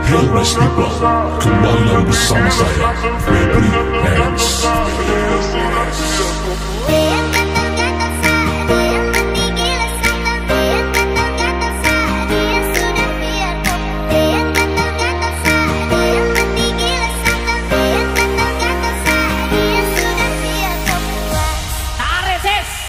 Hey, people, come on, I'm the